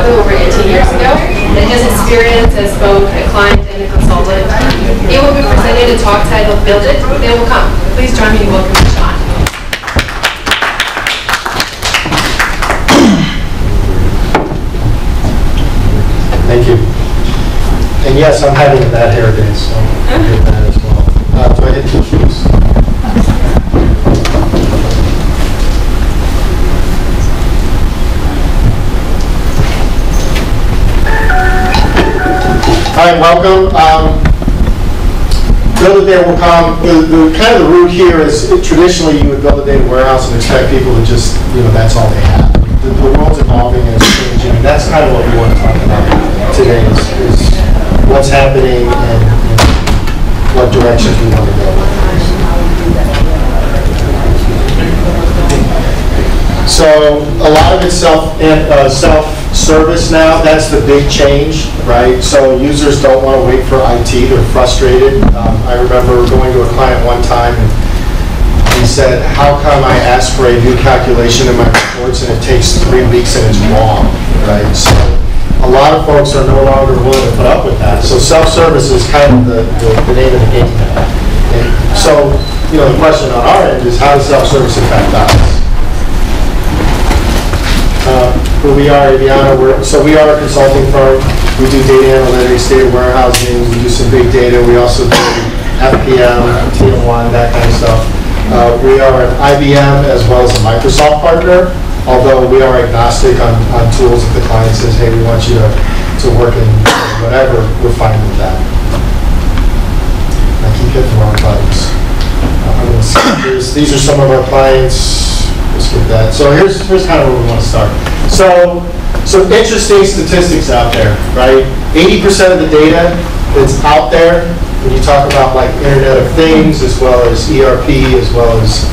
Chicago over 18 years ago, and his experience as both a client and a consultant. He will be presenting a talk titled Build It, They Will Come. Please join me in welcoming Shawn. Thank you. And yes, I'm having that hair day, so I'll get that as well. Uh, Do I hit Right, welcome. Um, Build a data will come, the, the, kind of the route here is traditionally you would build a data warehouse and expect people to just, you know, that's all they have. The, the world's evolving and it's changing, and that's kind of what we want to talk about today is, is what's happening and, and what directions we want to go. So a lot of it's self uh, self service now, that's the big change, right? So users don't want to wait for IT, they're frustrated. Um, I remember going to a client one time and he said, how come I ask for a new calculation in my reports and it takes three weeks and it's wrong, right? So a lot of folks are no longer willing to put up with that. So self-service is kind of the, the the name of the game now. And So, you know, the question on our end is how does self-service affect us? Uh, who we are, Aviana, we're, so we are a consulting firm. We do data analytics, data warehousing, we do some big data. We also do FPM, TM1, that kind of stuff. Uh, We are an IBM as well as a Microsoft partner, although we are agnostic on, on tools. If the client says, hey, we want you to, to work in whatever, we're fine with that. I keep hitting the wrong buttons. Uh. These are some of our clients. Let's that. So here's, here's kind of where we want to start. So, some interesting statistics out there, right? 80% of the data that's out there, when you talk about like Internet of Things, as well as ERP, as well as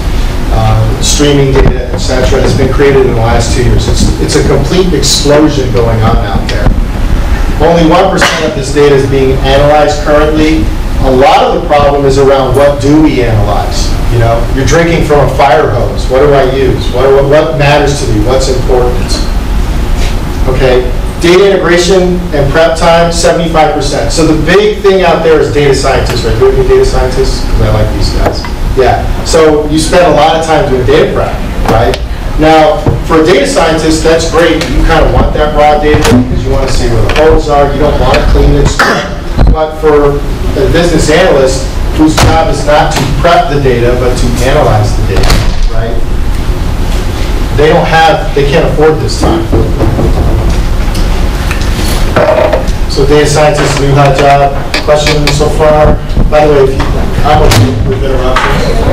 uh, streaming data, et cetera, has been created in the last two years. It's, it's a complete explosion going on out there. Only 1% of this data is being analyzed currently. A lot of the problem is around what do we analyze? You know, you're drinking from a fire hose. What do I use? What, what- what matters to me? What's important? Okay, data integration and prep time, 75%. So the big thing out there is data scientists, right? Do you have data scientists? Because I like these guys. Yeah, so you spend a lot of time doing data prep, right? Now, for a data scientist, that's great. You kind of want that raw data because you want to see where the holes are. You don't want to clean it. But for a business analyst, whose job is not to prep the data, but to analyze the data, right? They don't have, they can't afford this time. So data scientists, new hot job, questions so far? By the way, if you, I'm okay with interruptions.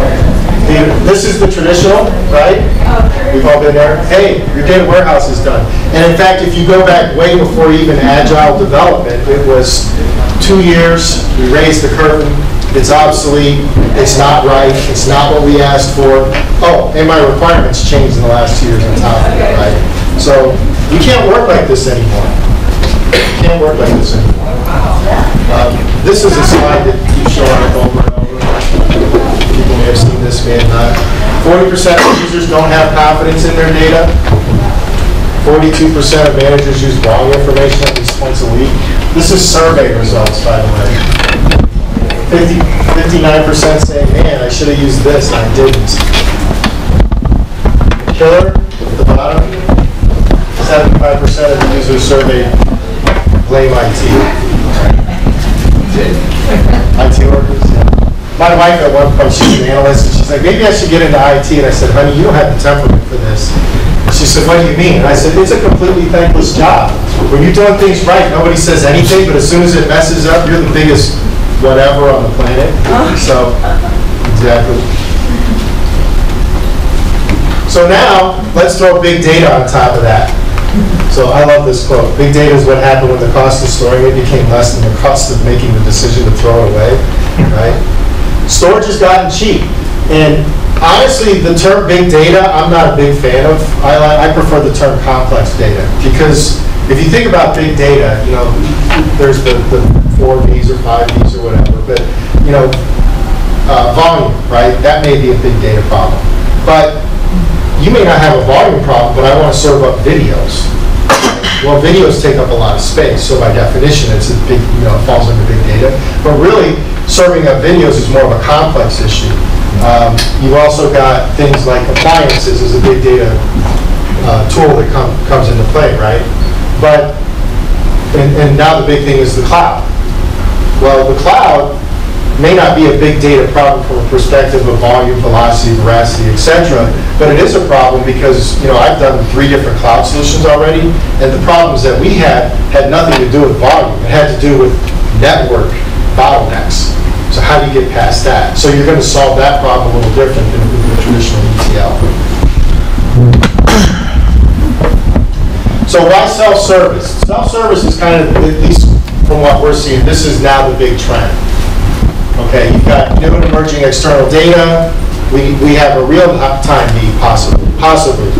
This is the traditional, right? We've all been there. Hey, your data warehouse is done. And in fact, if you go back way before even agile development, it was two years, we raised the curtain, it's obsolete, it's not right, it's not what we asked for. Oh, and my requirements changed in the last two years on top of it, right? So we can't work like this anymore. You can't work like this anymore. Um, This is a slide that you've shown over and over. People may have seen this, may have not. Forty percent of users don't have confidence in their data. Forty-two percent of managers use wrong information at least once a week. This is survey results, by the way. 50, 59% say, man, I should have used this, and I didn't. The Killer, at the bottom, 75% of the users surveyed blame IT. IT workers, yeah. My wife at one point, she's an analyst, and she's like, maybe I should get into IT, and I said, honey, you don't have the temperament for this. She said, what do you mean? And I said, it's a completely thankless job. When you're doing things right, nobody says anything, but as soon as it messes up, you're the biggest whatever on the planet. Uh-huh. So, exactly. So now, let's throw big data on top of that. So I love this quote. Big data is what happened when the cost of storing it became less than the cost of making the decision to throw it away, right? Storage has gotten cheap. And honestly, the term big data, I'm not a big fan of. I, li- I prefer the term complex data. Because if you think about big data, you know, there's the, the four V's or five V's or whatever, but, you know, uh, volume, right? That may be a big data problem. But you may not have a volume problem, but I want to serve up videos. Well, videos take up a lot of space, so by definition, it's a big, you know, it falls under big data. But really, serving up videos is more of a complex issue. Um, You've also got things like appliances as a big data uh, tool that come- comes into play, right? But, and and now the big thing is the cloud. Well, the cloud may not be a big data problem from a perspective of volume, velocity, veracity, et cetera, but it is a problem because, you know, I've done three different cloud solutions already, and the problems that we had had nothing to do with volume. It had to do with network bottlenecks. So how do you get past that? So you're going to solve that problem a little different than the traditional ETL. So why self-service? Self-service is kind of, at least from what we're seeing, this is now the big trend. Okay, you've got new and emerging external data. We, we have a real-time need possibly, possibly,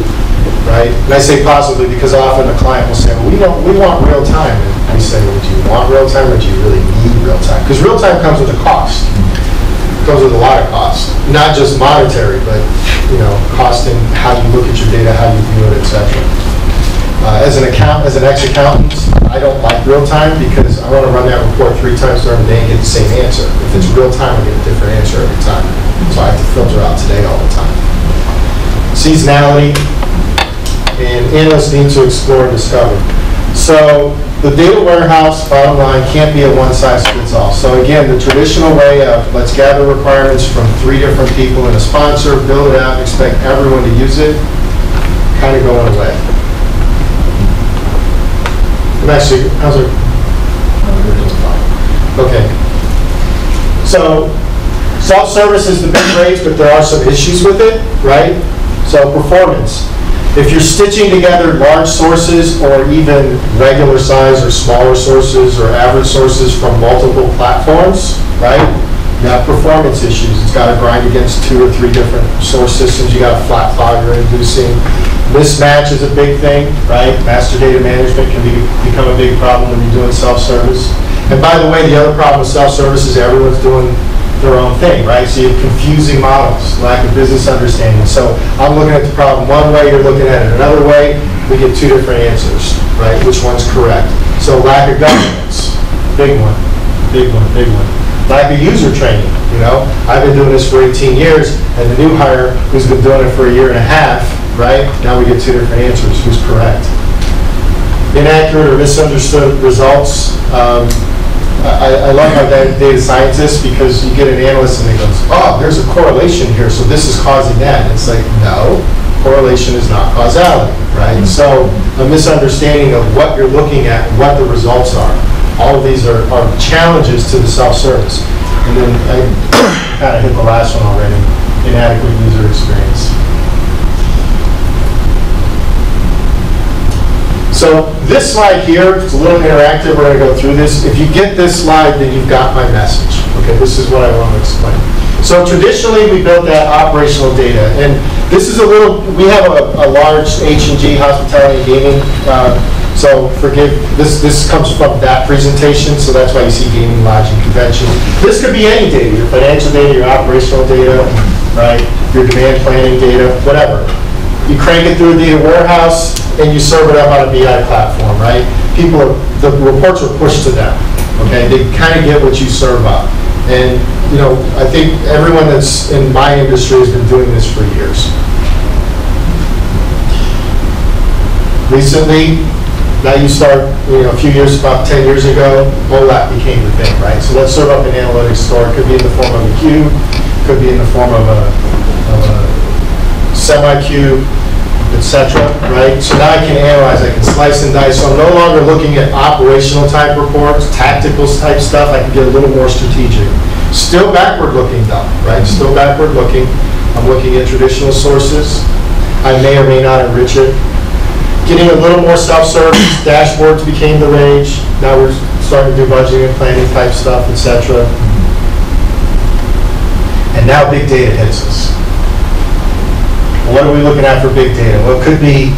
right? And I say possibly because often a client will say, well, we don't, we want real-time. And we say, well, do you want real-time or do you really need real-time? Because real-time comes with a cost. It Comes with a lot of cost, not just monetary, but, you know, cost in how you look at your data, how you view it, et cetera. Uh, As an account, as an ex-accountant, I don't like real-time because I want to run that report three times during the day and get the same answer. If it's real-time, I get a different answer every time. So I have to filter out today all the time. Seasonality, and analysts need to explore and discover. So the data warehouse, bottom line, can't be a one-size-fits-all. So again, the traditional way of let's gather requirements from three different people and a sponsor, build it out, expect everyone to use it, kind of going away. Actually, how's it? Okay. So, self-service is the big rage, but there are some issues with it, right? So, performance. If you're stitching together large sources or even regular size or smaller sources or average sources from multiple platforms, right? You have performance issues. It's got to grind against two or three different source systems. You got flat file you're introducing. Mismatch is a big thing, right? Master data management can be, become a big problem when you're doing self-service. And by the way, the other problem with self-service is everyone's doing their own thing, right? So you have confusing models, lack of business understanding. So I'm looking at the problem one way, you're looking at it another way, we get two different answers, right? Which one's correct? So lack of governance, big one, big one, big one. Lack of user training, you know? I've been doing this for 18 years, and the new hire who's been doing it for a year and a half, right? Now we get two different answers, who's correct? Inaccurate or misunderstood results, um, I, I love my da- data scientists because you get an analyst and he goes, oh, there's a correlation here, so this is causing that. It's like, no, correlation is not causality, right? So a misunderstanding of what you're looking at, what the results are. All of these are, are challenges to the self-service. And then I kind of hit the last one already, inadequate user experience. So this slide here, it's a little interactive, we're going to go through this. If you get this slide, then you've got my message. Okay, this is what I want to explain. So traditionally, we built that operational data, and this is a little, we have a, a large H and G hospitality gaming, uh, so forgive, this, this comes from that presentation, so that's why you see gaming, lodging, convention. This could be any data, your financial data, your operational data, right, your demand planning data, whatever you crank it through a data warehouse, and you serve it up on a BI platform, right? People, are- the reports are pushed to them, okay? They kind of get what you serve up. And, you know, I think everyone that's in my industry has been doing this for years. Recently, now you start, you know, a few years, about 10 years ago, OLAP became the thing, right? So let's serve up an analytics store, It could be in the form of a cube, could be in the form of a, of a semi-cube, et cetera, right? So now I can analyze, I can slice and dice, so I'm no longer looking at operational type reports, tactical type stuff, I can get a little more strategic. Still backward looking though, right? Still backward looking. I'm looking at traditional sources. I may or may not enrich it. Getting a little more self-service, dashboards became the rage. Now we're starting to do budgeting and planning type stuff, etc. And now big data hits us. What are we looking at for big data? Well, it could be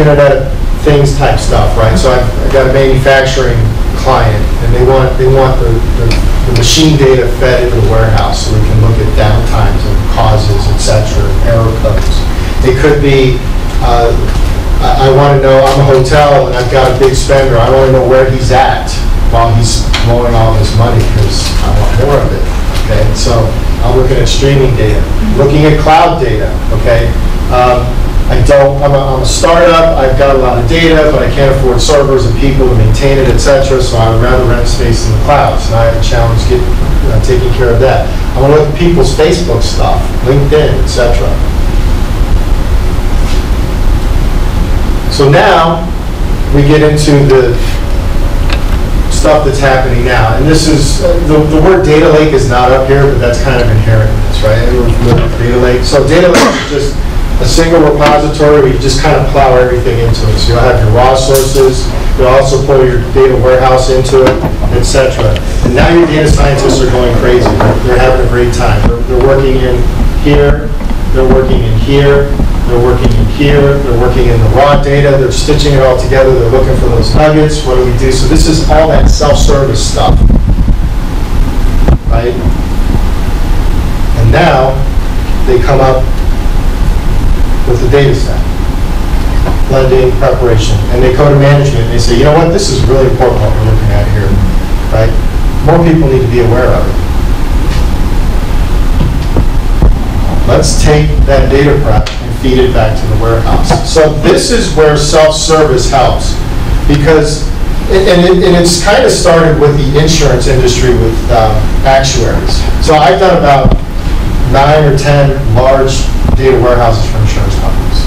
Internet Things type stuff, right? So I've I've got a manufacturing client, and they want, they want the, the the machine data fed into the warehouse, so we can look at downtimes and causes, etc., error codes. It could be uh, I, I want to know, I'm a hotel and I've got a big spender, I want to know where he's at while he's blowing all this money because I want more of it, okay? So I'm looking at streaming data, looking at cloud data, okay? Um, I don't, I'm a, I'm a startup, I've got a lot of data, but I can't afford servers and people to maintain it, et cetera, so I would rather rent space in the cloud. So I have a challenge get, uh, taking care of that. I want to look at people's Facebook stuff, LinkedIn, et cetera. So now, we get into the stuff that's happening now. And this is, the, the word data lake is not up here, but that's kind of inherent in this, right? Familiar with data lake. So data lake is just a single repository where you just kind of plow everything into it. So you'll have your raw sources, you'll also pull your data warehouse into it, etc. And now your data scientists are going crazy. They're having a great time. They're, they're working in here, they're working in here, they're working in here, they're working in the raw data, they're stitching it all together, they're looking for those nuggets, what do we do? So this is all that self-service stuff, right? And now, they come up with the data set, blending, preparation, and they go to management, and they say, you know what, this is really important what we're looking at here, right? More people need to be aware of it. Let's take that data prep feed it back to the warehouse. So this is where self-service helps, because, and it, and it's kind of started with the insurance industry with um, actuaries. So I've done about nine or 10 large data warehouses for insurance companies.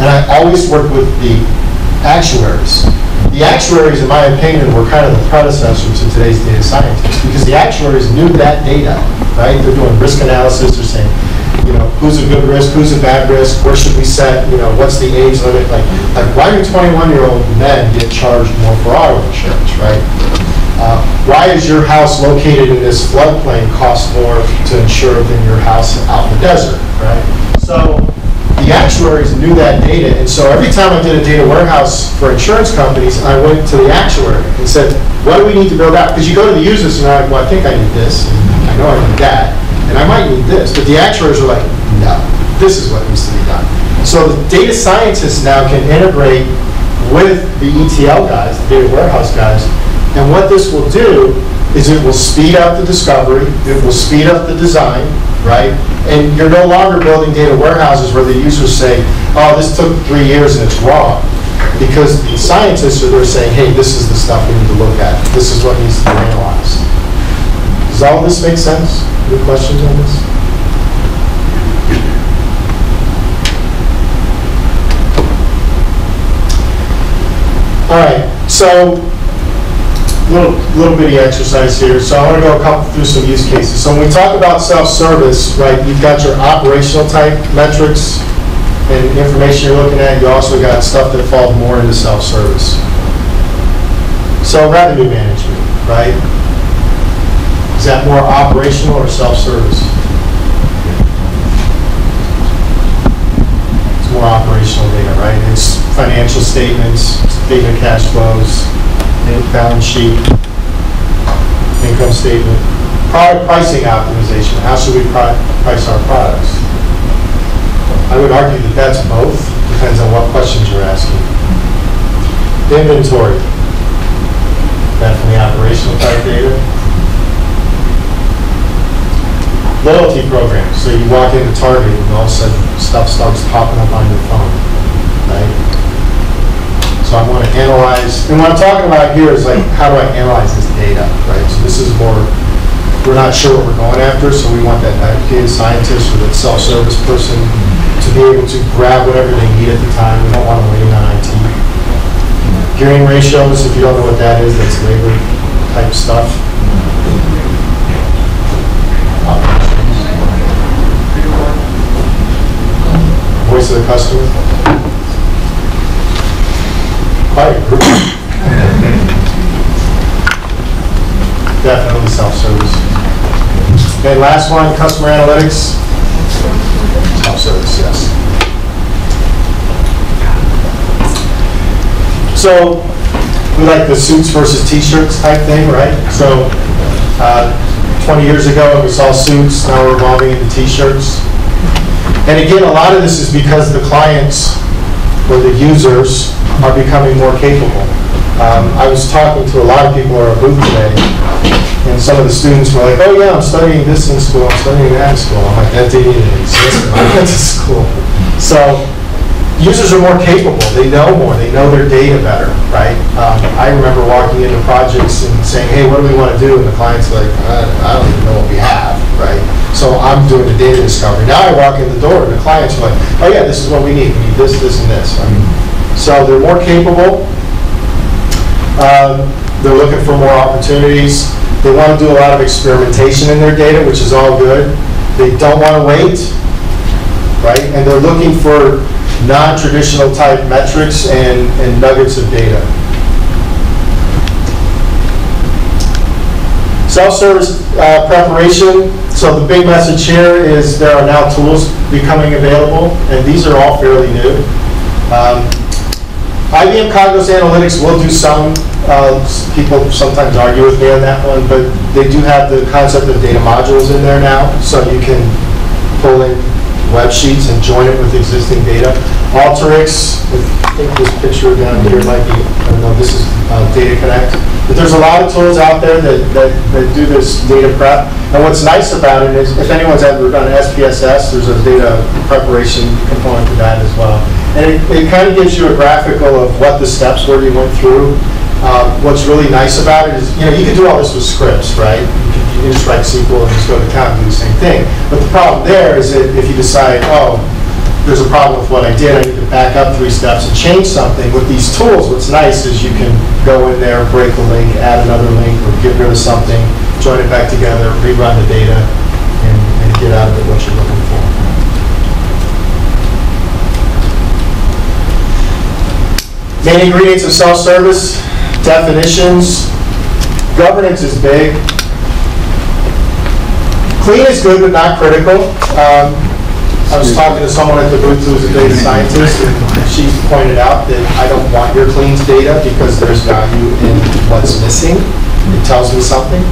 And I always work with the actuaries. The actuaries, in my opinion, were kind of the predecessors to today's data scientists, because the actuaries knew that data, right? They're doing risk analysis, they're saying, you know, who's a good risk, who's a bad risk, where should we set, you know, what's the age limit, like, like why do 21-year-old men get charged more for auto insurance, right? Uh, Why is your house located in this floodplain cost more to insure than your house out in the desert, right? So the actuaries knew that data, and so every time I did a data warehouse for insurance companies, I went to the actuary and said, what do we need to build out? Because you go to the users and they're like, well, I think I need this, I know I need that, and I might need this, but the actuaries are like, no, this is what needs to be done. So the data scientists now can integrate with the ETL guys, the data warehouse guys, and what this will do is it will speed up the discovery, it will speed up the design, right? And you're no longer building data warehouses where the users say, oh, this took three years and it's wrong. Because the scientists are there saying, hey, this is the stuff we need to look at, this is what needs to be analyzed. Does all this make sense? Any questions on this? All right, so little, little bitty exercise here. So I want to go a couple through some use cases. So when we talk about self-service, right, you've got your operational type metrics and information you're looking at. You also got stuff that falls more into self-service. So revenue management, right? Is that more operational or self-service? It's more operational data, right? It's financial statements, data cash flows, balance sheet, income statement, product pricing optimization, how should we pri- price our products? I would argue that that's both, depends on what questions you're asking. Inventory, definitely operational type data. Loyalty programs, so you walk into Target and all of a sudden stuff starts popping up on your phone, right? So I want to analyze, and what I'm talking about here is like, how do I analyze this data, right? So this is more, we're not sure what we're going after, so we want that data scientist or that self-service person to be able to grab whatever they need at the time. We don't want them waiting on IT. Gearing ratios, if you don't know what that is, that's labor type stuff. Voice of the customer. Quite group. Definitely self-service. Okay, last one, customer analytics. Self-service, yes. So, we like the suits versus t-shirts type thing, right? So, uh, 20 years ago, it was all suits, now we're evolving into t-shirts. And again, a lot of this is because the clients or the users are becoming more capable. Um, I was talking to a lot of people at our booth today, and some of the students were like, oh yeah, I'm studying this in school, I'm studying that in school. I'm like, that didn't even exist I went to school. So users are more capable, they know more, they know their data better, right? Um, I remember walking into projects and saying, hey, what do we want to do? And the client's like, I I don't even know what we have, right? So I'm doing the data discovery. Now I walk in the door and the clients are like, oh yeah, this is what we need, we need this, this, and this. So they're more capable, um, They're looking for more opportunities. They want to do a lot of experimentation in their data, which is all good. They don't want to wait, right? And they're looking for non-traditional type metrics and and nuggets of data. Self-service uh, preparation, so the big message here is there are now tools becoming available, and these are all fairly new. Um, IBM Cognos Analytics will do some, uh, people sometimes argue with me on that one, but they do have the concept of data modules in there now, so you can pull in web sheets and join it with existing data. Alteryx, think this picture down here might be, I don't know, this is uh, Data Connect. But there's a lot of tools out there that, that, that do this data prep. And what's nice about it is, if anyone's ever done SPSS, there's a data preparation component to that as well. And it, it kind of gives you a graphical of what the steps were you went through. Um, What's really nice about it is, you know, you can do all this with scripts, right? You can- just write SQL and just go to town and do the same thing. But the problem there is that if you decide, oh, there's a problem with what I did, I need to back up three steps and change something. With these tools, what's nice is you can go in there, break a link, add another link, or get rid of something, join it back together, rerun the data, and and get out of it what you're looking for. Main ingredients of self-service, definitions, governance is big. Clean is good, but not critical. Um, I was talking to someone at the booth who's a data scientist, and she pointed out that I don't want your cleans data because there's value in what's missing. It tells me something.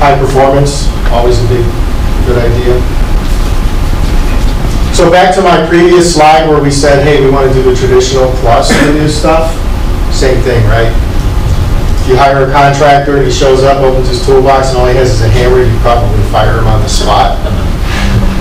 High performance, always a big, good idea. So back to my previous slide where we said, hey, we want to do the traditional plus the new stuff. Same thing, right? If you hire a contractor and he shows up, opens his toolbox, and all he has is a hammer, you probably fire him on the spot.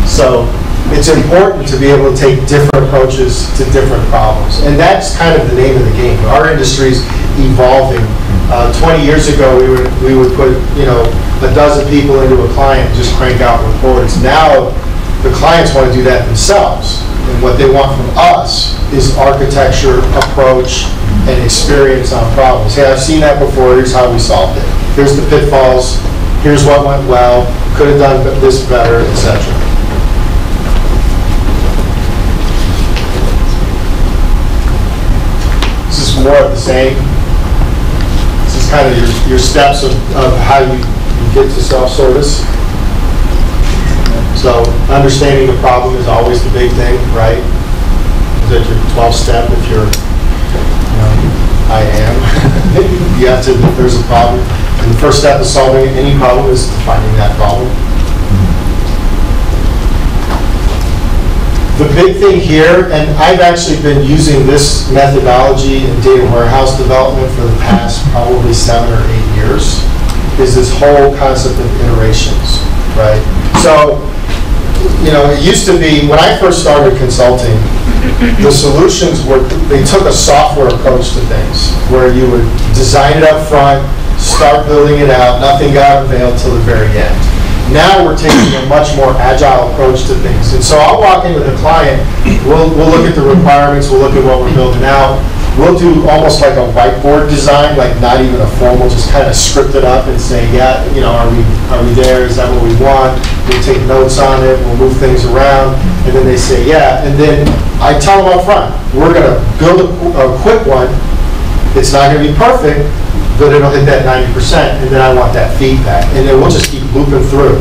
So it's important to be able to take different approaches to different problems. And that's kind of the name of the game. Our industry's evolving. Uh, 20 years ago, we would, we would put, you know, a dozen people into a client, and just crank out reports. Now, the clients want to do that themselves. And what they want from us is architecture, approach, and experience on problems. Hey, I've seen that before, here's how we solved it. Here's the pitfalls, here's what went well, could have done this better, etc. This is more of the same. This is kind of your, your steps of, of how you you get to self-service. So understanding the problem is always the big thing, right? Is that your 12 step if you're, know, I am. You have to, if there's a problem. And the first step of solving any problem is finding that problem. The big thing here, and I've actually been using this methodology in data warehouse development for the past probably seven or eight years, is this whole concept of iterations, right? So, you know, it used to be, when I first started consulting, the solutions were, they took a software approach to things, where you would design it up front, start building it out, nothing got unveiled till the very end. Now we're taking a much more agile approach to things. And so I'll walk in with a client, we'll, we'll look at the requirements, we'll look at what we're building out. We'll do almost like a whiteboard design, like not even a formal, just kind of script it up and say, yeah, you know, are we, are we there? Is that what we want? We'll take notes on it, we'll move things around, and then they say, yeah. And then I tell them up front, we're gonna build a, a quick one. It's not gonna be perfect, but it'll hit that ninety percent, and then I want that feedback. And then we'll just keep looping through.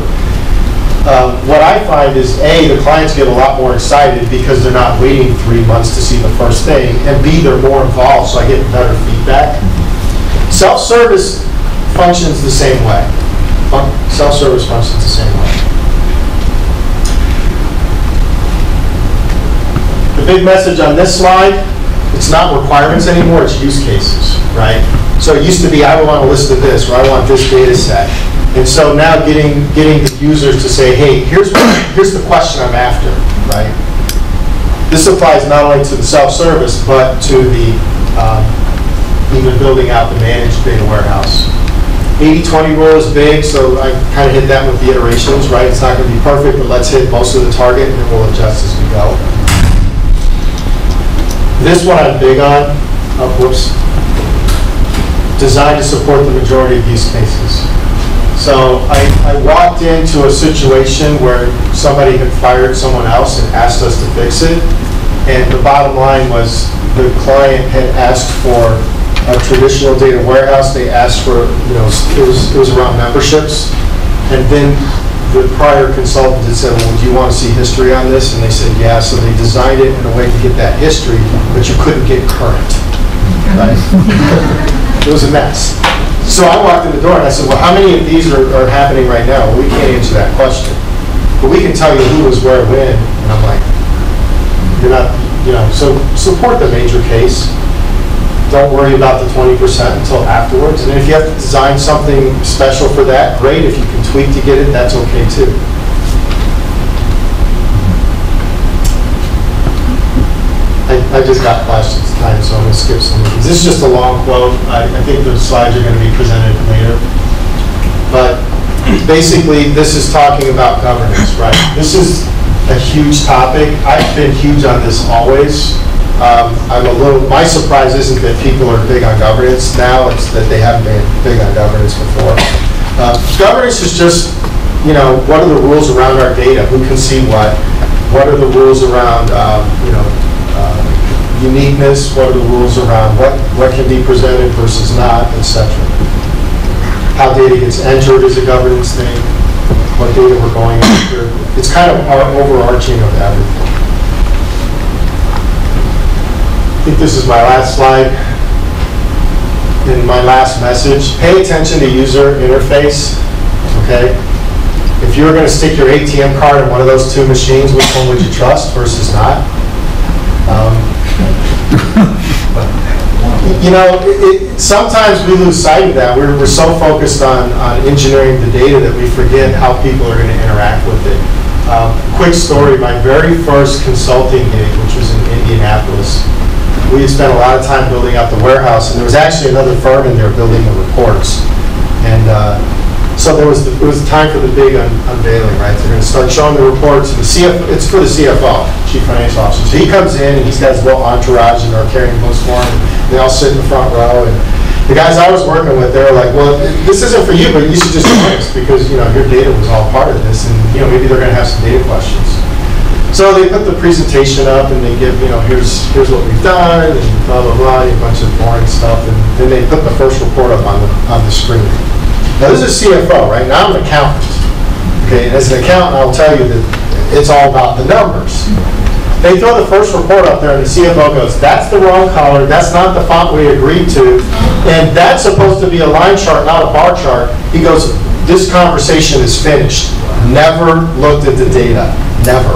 Um, What I find is, A, the clients get a lot more excited because they're not waiting three months to see the first thing, and B, they're more involved, so I get better feedback. Self-service functions the same way. Fun- Self-service functions the same way. The big message on this slide, it's not requirements anymore, it's use cases, right? So it used to be, I want a list of this, or I want this data set. And so now getting, getting the users to say, hey, here's, what- here's the question I'm after, right? This applies not only to the self-service, but to the, um, even building out the managed data warehouse. 80/20 rule is big, so I kind of hit that with the iterations, right? It's not going to be perfect, but let's hit most of the target, and then we'll adjust as we go. This one I'm big on, oh, whoops. Designed to support the majority of use cases. So I, I walked into a situation where somebody had fired someone else and asked us to fix it. And the bottom line was, the client had asked for a traditional data warehouse. They asked for, you know, it was, it was around memberships. And then the prior consultant had said, well, do you want to see history on this? And they said, yeah. So they designed it in a way to get that history, but you couldn't get current. Right? It was a mess. So I walked in the door and I said, well, how many of these are, are happening right now? We can't answer that question. But we can tell you who was where when. And I'm like, you're not, you know, so support the major case. Don't worry about the 20% until afterwards. And if you have to design something special for that, great. If you can tweak to get it, that's okay too. I, just got questions time, so I'm gonna skip some of these. This is just a long quote. I, I think the slides are gonna be presented later. But basically, this is talking about governance, right? This is a huge topic. I've been huge on this always. Um, I'm a little, my surprise isn't that people are big on governance now, it's that they haven't been big on governance before. Uh, Governance is just, you know, what are the rules around our data? Who can see what? What are the rules around, um, you know, uniqueness? What are the rules around what, what can be presented versus not, etc. how data gets entered is a governance thing, what data we're going after. It's kind of our overarching of everything. I think this is my last slide. And my last message, pay attention to user interface, okay? If you were going to stick your ATM card in one of those two machines, which one would you trust versus not? Um, you know, it, it, sometimes we lose sight of that. We're, we're so focused on, on engineering the data that we forget how people are going to interact with it. Um, quick story, my very first consulting gig, which was in Indianapolis, we had spent a lot of time building out the warehouse, and there was actually another firm in there building the reports. And uh, so there was, the- it was time for the big un- unveiling, right? They're going to start showing the reports, the CF, it's for the CFO, Chief Financial Officer. So he comes in, and he's got his little entourage, and they're carrying books for him, they all sit in the front row, and the guys I was working with, they were like, well, this isn't for you, but you should just join us, because, you know, your data was all part of this, and, you know, maybe they're going to have some data questions. So they put the presentation up and they give, you know, here's, here's what we've done and blah, blah, blah, a bunch of boring stuff. And then they put the first report up on the, on the screen. Now, this is CFO, right? Now I'm an accountant. Okay, and as an accountant, I'll tell you that it's all about the numbers. They throw the first report up there and the CFO goes, that's the wrong color, that's not the font we agreed to, and that's supposed to be a line chart, not a bar chart. He goes, this conversation is finished. Never looked at the data, never.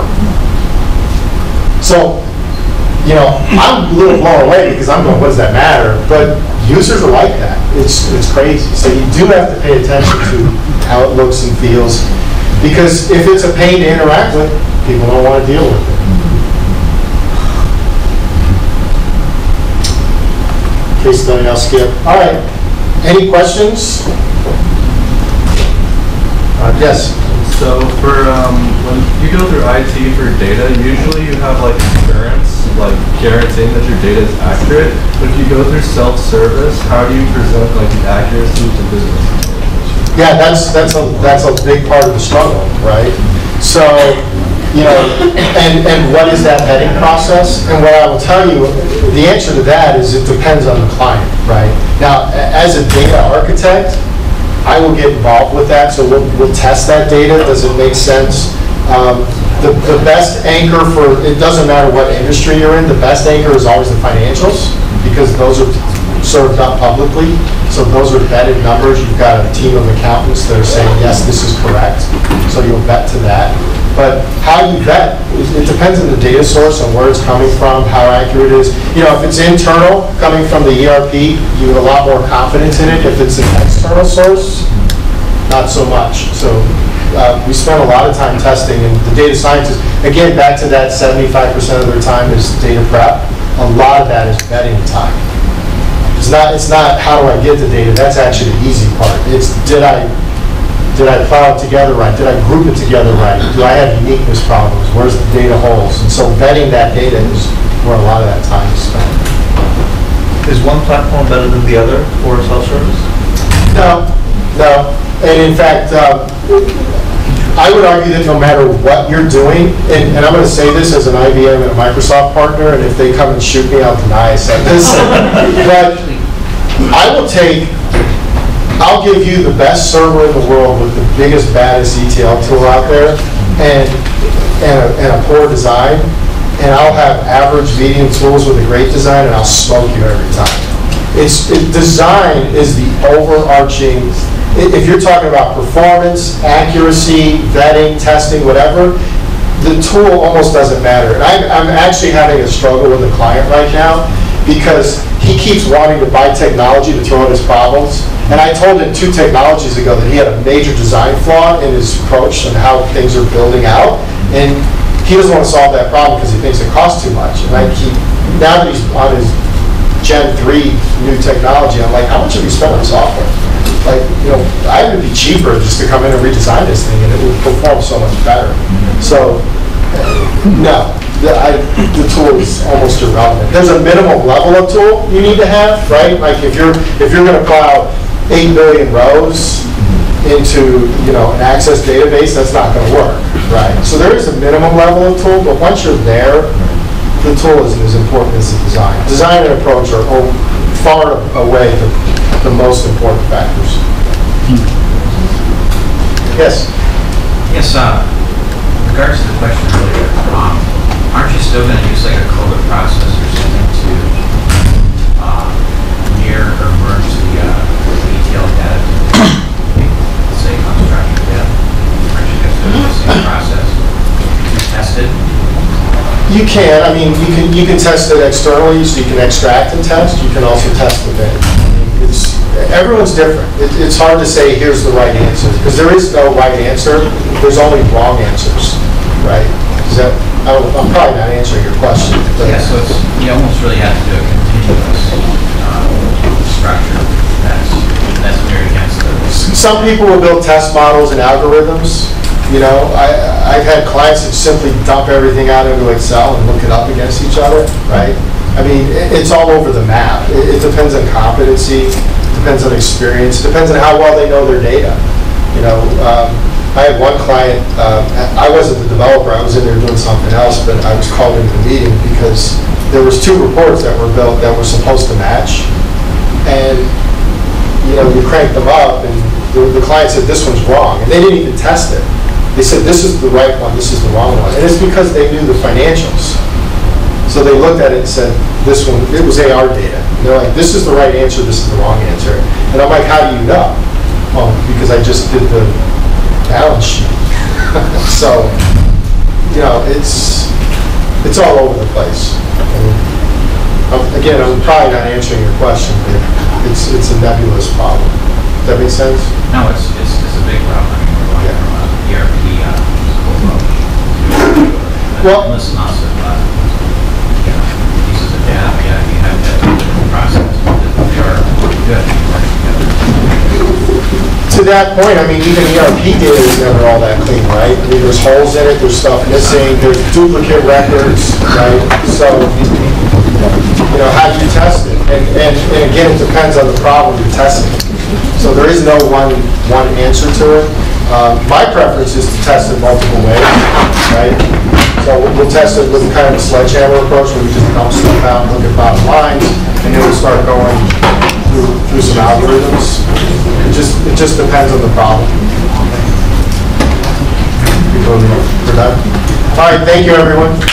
So, you know, I'm a little blown away because I'm going, what does that matter? But users are like that. It's, it's crazy. So you do have to pay attention to how it looks and feels. Because if it's a pain to interact with, people don't want to deal with it. Case study, I'll skip. All right. Any questions? Uh, Yes. So for, um, when you go through IT for data, usually you have like assurance, like guaranteeing that your data is accurate. But if you go through self-service, how do you present like the accuracy to business? Yeah, that's, that's a, that's a big part of the struggle, right? So, you know, and, and what is that vetting process? And what I will tell you, the answer to that is it depends on the client, right? Now, as a data architect, I will get involved with that, so we'll, we'll test that data, does it make sense? Um, The, the best anchor for, it doesn't matter what industry you're in, the best anchor is always the financials, because those are served up publicly, so those are vetted numbers, you've got a team of accountants that are saying, yes, this is correct, so you'll bet to that. But how you vet, it depends on the data source and where it's coming from, how accurate it is. You know, if it's internal, coming from the ERP, you have a lot more confidence in it. If it's an external source, not so much. So uh, we spend a lot of time testing, and the data scientists, again, back to that 75% of their time is data prep. A lot of that is vetting time. It's not, it's not how do I get the data, that's actually the easy part. It's did I, did I plow it together right? Did I group it together right? Do I have uniqueness problems? Where's the data holes? And so vetting that data is where a lot of that time is spent. Is one platform better than the other for self-service? No, no. And in fact, um, I would argue that no matter what you're doing, and, and I'm going to say this as an IBM and a Microsoft partner, and if they come and shoot me, I'll deny I said this. But I will take, I'll give you the best server in the world with the biggest, baddest ETL tool out there, and, and a, and a poor design, and I'll have average, medium tools with a great design, and I'll smoke you every time. It's, it- design is the overarching, if you're talking about performance, accuracy, vetting, testing, whatever, the tool almost doesn't matter. And I'm, I'm actually having a struggle with a client right now because he keeps wanting to buy technology to throw at his problems. And I told him two technologies ago that he had a major design flaw in his approach and how things are building out. And he doesn't want to solve that problem because he thinks it costs too much. And I keep, now that he's on his Gen 3 new technology, I'm like, how much have you spent on software? Like, you know, I would be cheaper just to come in and redesign this thing and it would perform so much better. Mm-hmm. So, no, the, I, the tool is almost irrelevant. There's a minimum level of tool you need to have, right? Like if you're, if you're gonna plow eight billion rows mm-hmm. into, you know, an access database, that's not gonna work, right? So there is a minimum level of tool, but once you're there, the tool isn't as important as the design. Design and approach are far away the, the most important factors. Yes? Yes, uh, in regards to the question earlier, um, aren't you still gonna use like a coded process or something to, uh, mirror or merge the, uh, the ETL data to, say, unstructured data? Aren't you guys doing the same process? to Test it? You can, I mean, you can, you can test it externally, so you can extract and test, you can also test within. It's, everyone's different. It, it's hard to say, here's the right answer, because there is no right answer, there's only wrong answers, right? Is that, I I'm probably not answering your question, but. Yeah, so it's, you almost really have to do a continuous, uh, structure that's, that's very against the, Some people will build test models and algorithms, you know, I, I've had clients that simply dump everything out into Excel and look it up against each other, right? I mean, it, it's all over the map. It, it depends on competency, depends on experience, depends on how well they know their data. You know, um, I had one client, um, I wasn't the developer, I was in there doing something else, but I was called into the meeting because there was two reports that were built that were supposed to match. And you know, you crank them up, and the, the client said, this one's wrong, and they didn't even test it. They said, this is the right one, this is the wrong one, and it's because they knew the financials. So they looked at it and said, this one, it was AR data. And they're like, this is the right answer, this is the wrong answer. And I'm like, how do you know? Well, because I just did the balance sheet. So, you know, it's, it's all over the place. And, um, Again, I'm probably not answering your question, but it's, it's a nebulous problem. Does that make sense? no, it's, it's, it's a big problem. I mean, we're going from a ERP, uh, Well- uh, you know, pieces of data, yeah, you have that different process, but they are To that point, I mean, even ERP data is never all that clean, right? I mean, there's holes in it, there's stuff missing, there's duplicate records, right? So, you know, how do you test it? And, and and again, it depends on the problem you're testing. So there is no one, one answer to it. Um, My preference is to test it multiple ways, right? So we'll- we'll test it with kind of a sledgehammer approach, where we just dump stuff out, look at bottom lines, and then we'll start going through, through some algorithms. It just, it just depends on the problem. All right, thank you, everyone.